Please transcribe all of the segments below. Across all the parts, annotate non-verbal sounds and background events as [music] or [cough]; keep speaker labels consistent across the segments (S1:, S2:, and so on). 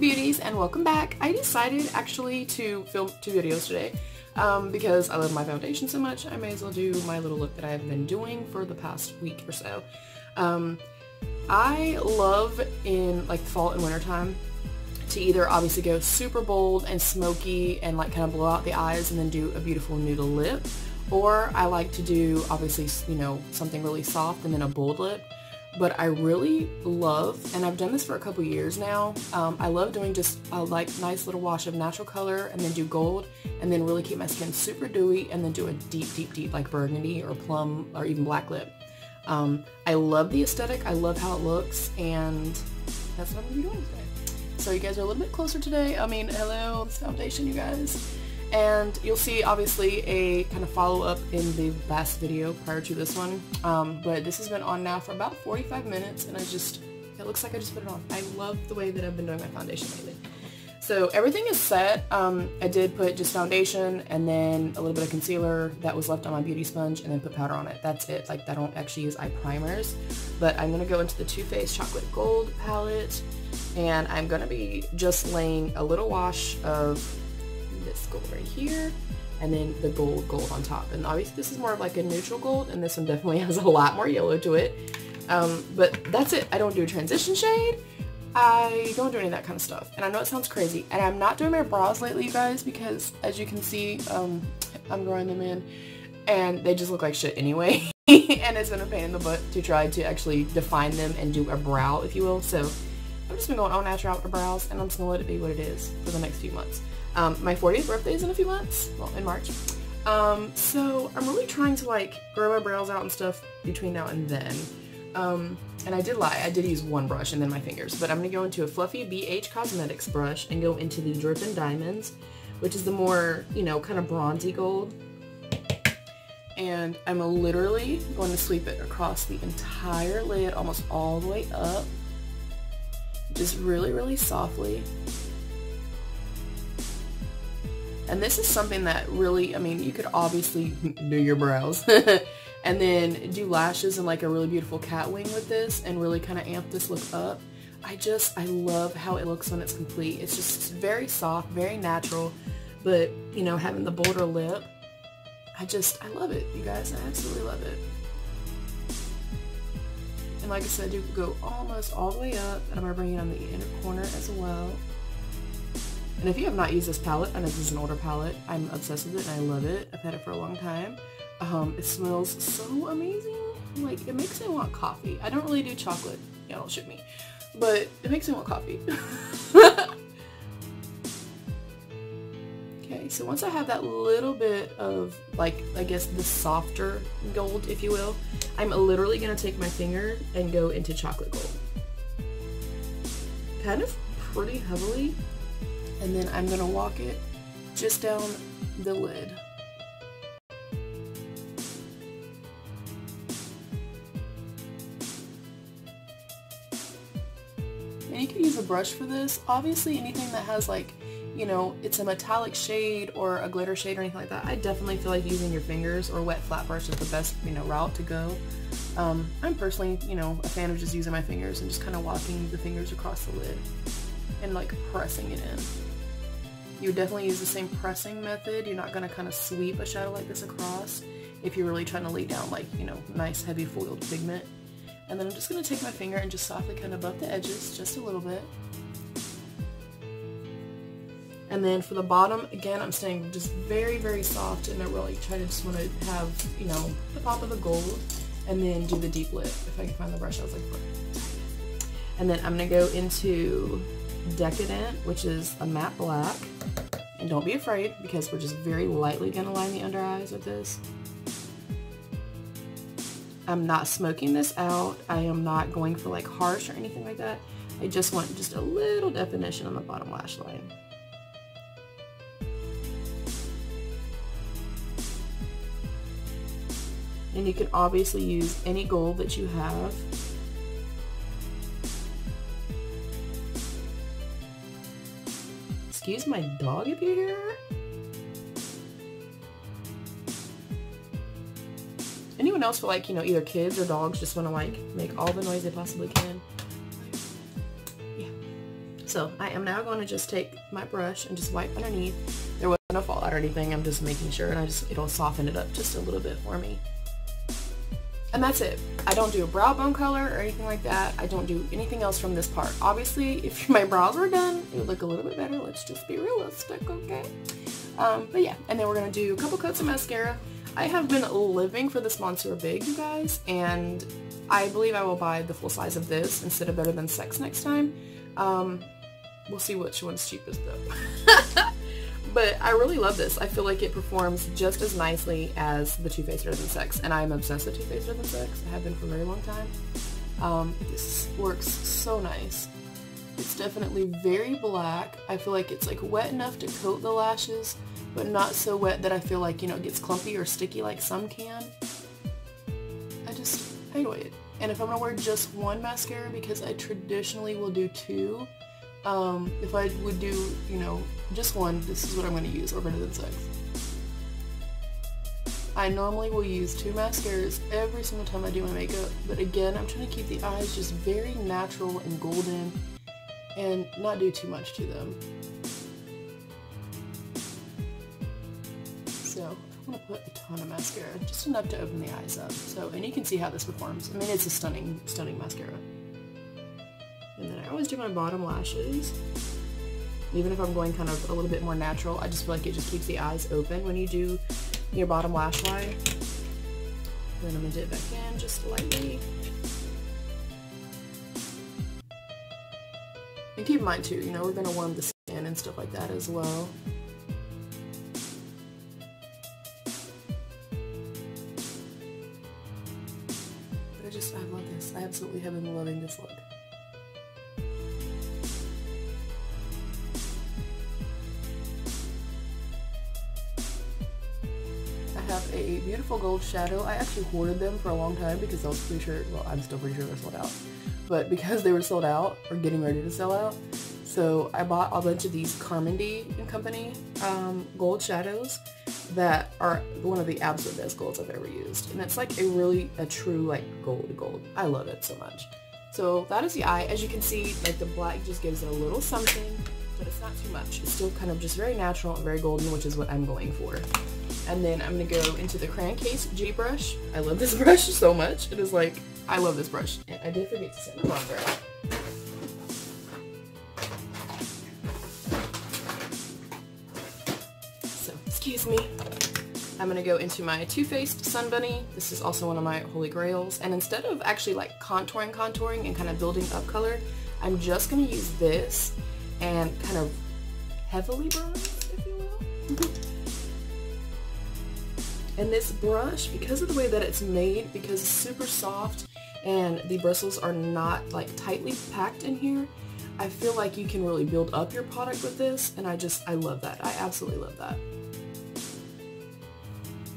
S1: beauties and welcome back. I decided actually to film two videos today um, because I love my foundation so much I may as well do my little look that I've been doing for the past week or so. Um, I love in like fall and winter time to either obviously go super bold and smoky and like kind of blow out the eyes and then do a beautiful noodle lip or I like to do obviously you know something really soft and then a bold lip but I really love, and I've done this for a couple years now, um, I love doing just a like nice little wash of natural color and then do gold and then really keep my skin super dewy and then do a deep, deep, deep like burgundy or plum or even black lip. Um, I love the aesthetic, I love how it looks, and that's what I'm going to be doing today. So you guys are a little bit closer today. I mean, hello, foundation, you guys. And you'll see obviously a kind of follow-up in the last video prior to this one. Um, but this has been on now for about 45 minutes and I just, it looks like I just put it on. I love the way that I've been doing my foundation lately. So everything is set. Um, I did put just foundation and then a little bit of concealer that was left on my beauty sponge and then put powder on it. That's it. Like I don't actually use eye primers, but I'm going to go into the Too Faced Chocolate Gold palette and I'm going to be just laying a little wash of this gold right here and then the gold gold on top. And obviously this is more of like a neutral gold and this one definitely [laughs] has a lot more yellow to it. Um, but that's it. I don't do a transition shade. I don't do any of that kind of stuff. And I know it sounds crazy. And I'm not doing my brows lately, you guys, because as you can see, um, I'm growing them in and they just look like shit anyway. [laughs] and it's been a pain in the butt to try to actually define them and do a brow, if you will. So I've just been going all natural with the brows and I'm just gonna let it be what it is for the next few months. Um, my 40th birthday is in a few months, well, in March. Um, so I'm really trying to like grow my brows out and stuff between now and then. Um, and I did lie, I did use one brush and then my fingers, but I'm gonna go into a fluffy BH Cosmetics brush and go into the Drippin' Diamonds, which is the more, you know, kind of bronzy gold. And I'm literally going to sweep it across the entire lid, almost all the way up. Just really, really softly. And this is something that really, I mean, you could obviously [laughs] do your brows [laughs] and then do lashes and like a really beautiful cat wing with this and really kind of amp this look up. I just, I love how it looks when it's complete. It's just very soft, very natural, but you know, having the bolder lip, I just, I love it, you guys. I absolutely love it. And like I said, you go almost all the way up and I'm going to bring it on the inner corner as well. And if you have not used this palette, and this is an older palette, I'm obsessed with it and I love it. I've had it for a long time. Um, it smells so amazing. Like, it makes me want coffee. I don't really do chocolate. Yeah, don't shoot me. But it makes me want coffee. [laughs] okay, so once I have that little bit of, like, I guess the softer gold, if you will, I'm literally going to take my finger and go into chocolate gold. Kind of pretty heavily and then I'm going to walk it just down the lid. And you can use a brush for this. Obviously anything that has like, you know, it's a metallic shade or a glitter shade or anything like that, I definitely feel like using your fingers or wet flat brush is the best, you know, route to go. Um, I'm personally, you know, a fan of just using my fingers and just kind of walking the fingers across the lid and like pressing it in. You would definitely use the same pressing method. You're not going to kind of sweep a shadow like this across if you're really trying to lay down like, you know, nice heavy foiled pigment. And then I'm just going to take my finger and just softly kind of buff the edges just a little bit. And then for the bottom, again, I'm staying just very, very soft and I really try to just want to have, you know, the pop of the gold and then do the deep lip. If I can find the brush, I was like, and then I'm going to go into Decadent, which is a matte black. And don't be afraid because we're just very lightly going to line the under eyes with this. I'm not smoking this out. I am not going for like harsh or anything like that. I just want just a little definition on the bottom lash line. And you can obviously use any gold that you have. Excuse my dog if you hear her. Anyone else feel like, you know, either kids or dogs just want to like make all the noise they possibly can? Yeah. So I am now going to just take my brush and just wipe underneath. There wasn't a fallout or anything. I'm just making sure and I just, it'll soften it up just a little bit for me. And that's it. I don't do a brow bone color or anything like that. I don't do anything else from this part. Obviously, if [laughs] my brows were done, it would look a little bit better. Let's just be realistic, okay? Um, but yeah, and then we're going to do a couple coats of mascara. I have been living for this Monsieur Big, you guys, and I believe I will buy the full size of this instead of Better Than Sex next time. Um, we'll see which one's cheapest though. [laughs] but I really love this. I feel like it performs just as nicely as the Too Faced Than Sex, and I'm obsessed with Too Faced Than Sex. I have been for a very long time. Um, this works so nice. It's definitely very black. I feel like it's like wet enough to coat the lashes, but not so wet that I feel like, you know, it gets clumpy or sticky like some can. I just, I enjoy it. And if I'm going to wear just one mascara, because I traditionally will do two, um, if I would do, you know, just one, this is what I'm going to use, or better than sex. I normally will use two mascaras every single time I do my makeup, but again, I'm trying to keep the eyes just very natural and golden and not do too much to them. So I'm going to put a ton of mascara, just enough to open the eyes up. So, and you can see how this performs. I mean, it's a stunning, stunning mascara. And then I always do my bottom lashes. Even if I'm going kind of a little bit more natural, I just feel like it just keeps the eyes open when you do your bottom lash line. Then I'm to dip back in just lightly. And keep in mind too, you know, we're to warm the skin and stuff like that as well. Have a beautiful gold shadow. I actually hoarded them for a long time because I was pretty sure, well, I'm still pretty sure they're sold out. But because they were sold out, or getting ready to sell out, so I bought a bunch of these Carmody and Company um, gold shadows that are one of the absolute best golds I've ever used. And it's like a really, a true like gold gold. I love it so much. So that is the eye. As you can see, like the black just gives it a little something, but it's not too much. It's still kind of just very natural and very golden, which is what I'm going for. And then I'm going to go into the Crayon Case G brush. I love this [laughs] brush so much. It is like, I love this brush. I did forget to set my marker out. So, excuse me. I'm going to go into my Too Faced Sun Bunny. This is also one of my holy grails. And instead of actually like contouring, contouring, and kind of building up color, I'm just going to use this and kind of heavily bronze, if you will. Mm-hmm. And this brush, because of the way that it's made, because it's super soft and the bristles are not like tightly packed in here, I feel like you can really build up your product with this and I just, I love that. I absolutely love that.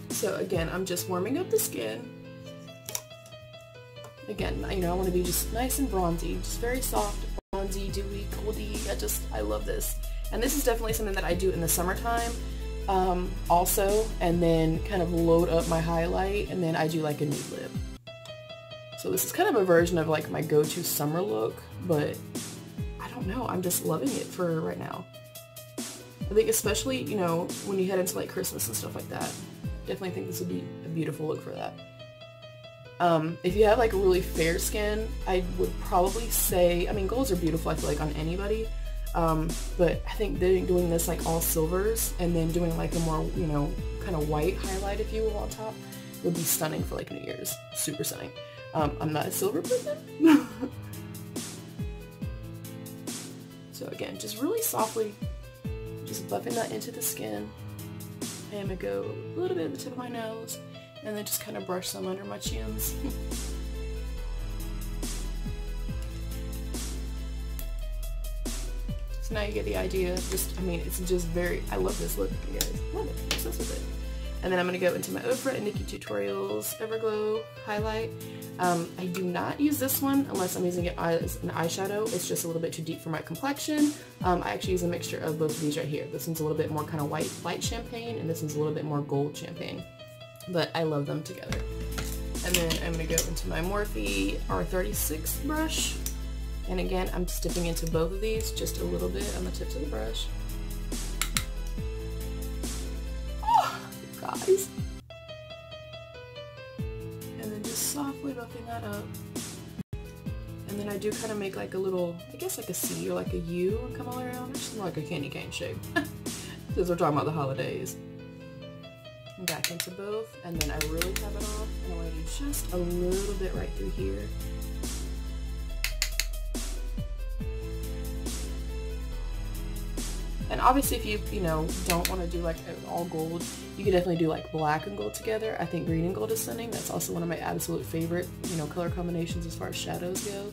S1: So again, I'm just warming up the skin. Again, you know, I want to be just nice and bronzy, just very soft, bronzy, dewy, goldy. I just, I love this. And this is definitely something that I do in the summertime um, also, and then kind of load up my highlight, and then I do like a nude lip. So this is kind of a version of like my go-to summer look, but I don't know, I'm just loving it for right now. I think especially, you know, when you head into like Christmas and stuff like that, definitely think this would be a beautiful look for that. Um, if you have like a really fair skin, I would probably say, I mean, golds are beautiful, I feel like, on anybody, um, but I think doing this like all silvers and then doing like a more, you know, kind of white highlight, if you will, on top would be stunning for like New Year's. Super stunning. Um, I'm not a silver person. [laughs] so again, just really softly, just buffing that into the skin. And I'm gonna go a little bit at the tip of my nose and then just kind of brush some under my chins. [laughs] So now you get the idea. Just, I mean, it's just very, I love this look, you guys. Love it. I'm obsessed with it. And then I'm going to go into my Ofra and Nikkie Tutorials Everglow highlight. Um, I do not use this one unless I'm using it as an eyeshadow. It's just a little bit too deep for my complexion. Um, I actually use a mixture of both of these right here. This one's a little bit more kind of white, light champagne, and this one's a little bit more gold champagne. But I love them together. And then I'm to go into my Morphe R36 brush And again, I'm just dipping into both of these just a little bit on the tips of the brush. Oh, guys. And then just softly buffing that up. And then I do kind of make like a little, I guess like a C or like a U come all around. It's more like a candy cane shape. [laughs] Since we're talking about the holidays. Back into both. And then I really have it off. And I want to do just a little bit right through here. And obviously if you, you know, don't want to do like all gold, you can definitely do like black and gold together. I think green and gold is stunning. That's also one of my absolute favorite, you know, color combinations as far as shadows go.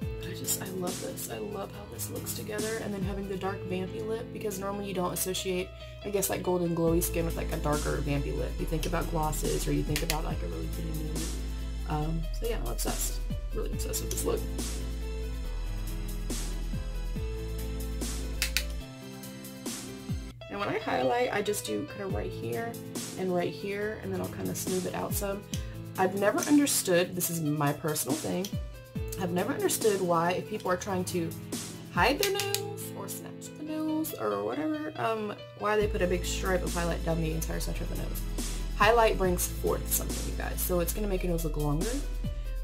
S1: But I just, I love this. I love how this looks together. And then having the dark vampy lip, because normally you don't associate, I guess, like golden glowy skin with like a darker vampy lip. You think about glosses or you think about like a really pretty nude. Um, so yeah, I'm obsessed. Really obsessed with this look. And when I highlight, I just do kind of right here and right here, and then I'll kind of smooth it out some. I've never understood, this is my personal thing, I've never understood why if people are trying to hide their nose or snatch the nose or whatever, um, why they put a big stripe of highlight down the entire center of the nose. Highlight brings forth something, you guys, so it's going to make your nose look longer.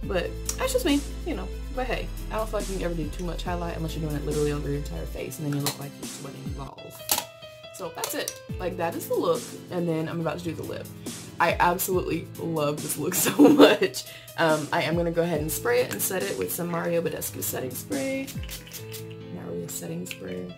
S1: But that's just me, you know. But hey, I don't feel like you can ever do too much highlight unless you're doing it literally over your entire face and then you look like you're sweating balls. So that's it. Like that is the look. And then I'm about to do the lip. I absolutely love this look [laughs] so much. Um, I am going to go ahead and spray it and set it with some Mario Badescu setting spray. A setting spray.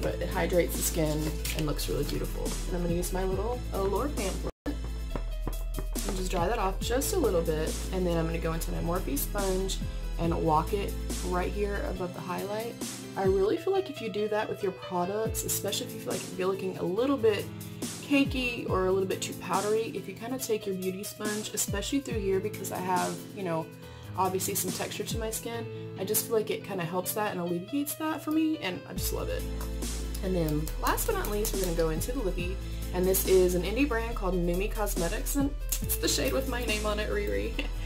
S1: But it hydrates the skin and looks really beautiful. And I'm going to use my little Allure pamphlet and just dry that off just a little bit. And then I'm going to go into my Morphe sponge and walk it right here above the highlight. I really feel like if you do that with your products, especially if you feel like you're looking a little bit cakey or a little bit too powdery, if you kind of take your beauty sponge, especially through here because I have, you know, obviously some texture to my skin, I just feel like it kind of helps that and alleviates that for me and I just love it. And then last but not least, we're going to go into the lippy and this is an indie brand called Numi Cosmetics and it's the shade with my name on it, Riri. [laughs]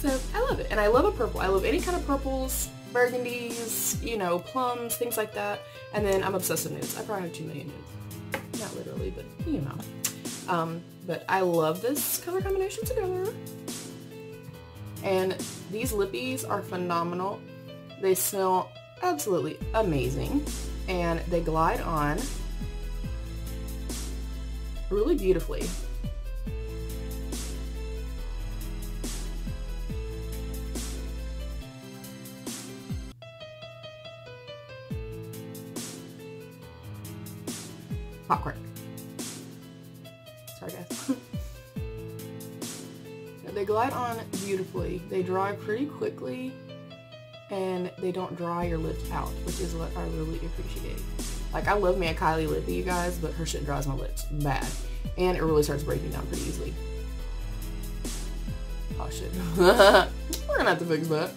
S1: So I love it. And I love a purple. I love any kind of purples, burgundies, you know, plums, things like that. And then I'm obsessed with nudes. I probably have 2 million nudes. Not literally, but you know. Um, but I love this color combination together. And these lippies are phenomenal. They smell absolutely amazing. And they glide on really beautifully. They glide on beautifully. They dry pretty quickly and they don't dry your lips out, which is what I really appreciate. Like I love me a Kylie lippy, you guys, but her shit dries my lips bad. And it really starts breaking down pretty easily. Oh shit. We're gonna have to fix that.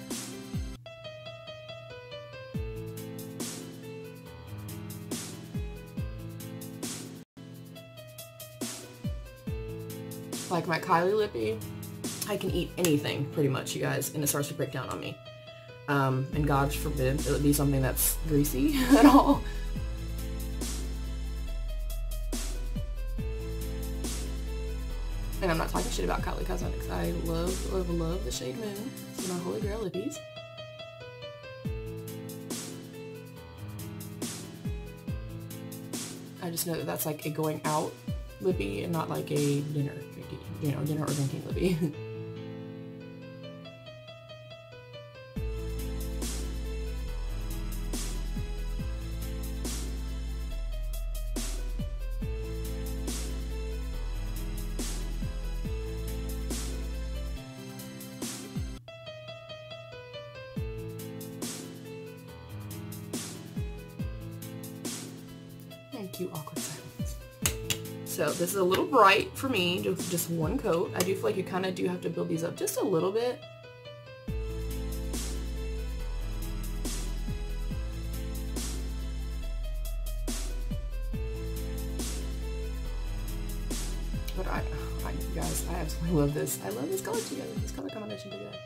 S1: like my Kylie lippy, I can eat anything pretty much, you guys, and it starts to break down on me. Um, and God forbid it would be something that's greasy [laughs] at all. And I'm not talking shit about Kylie Cosmetics. I love, love, love the shade Moon. It's my holy grail lippies. I just know that that's like a going out lippy and not like a dinner you know, dinner or drinking lippy. [laughs] You, awkward so this is a little bright for me, just, just one coat. I do feel like you kind of do have to build these up just a little bit. But I, I, guys, I absolutely love this. I love this color together, this color combination together.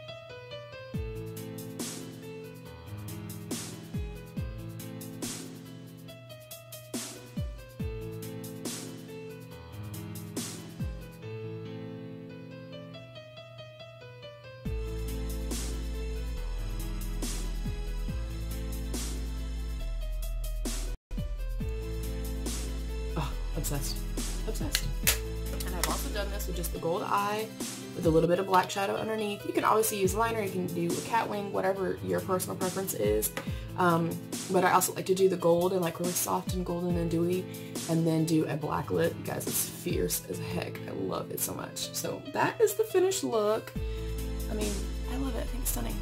S1: Obsessed. Obsessed. And I've also done this with just the gold eye with a little bit of black shadow underneath. You can obviously use liner, you can do a cat wing, whatever your personal preference is. Um, but I also like to do the gold and like really soft and golden and dewy and then do a black lip. Guys, it's fierce as heck. I love it so much. So that is the finished look. I mean, I love it. I think it's stunning.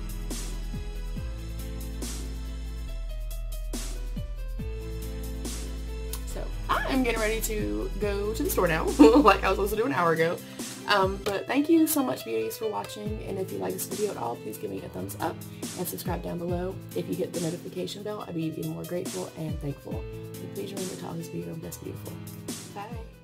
S1: I'm getting ready to go to the store now, [laughs] like I was supposed to do an hour ago. Um, but thank you so much beauties for watching and if you like this video at all please give me a thumbs up and subscribe down below. If you hit the notification bell I'd be even more grateful and thankful. And please remember to always be your own best beautiful. Bye.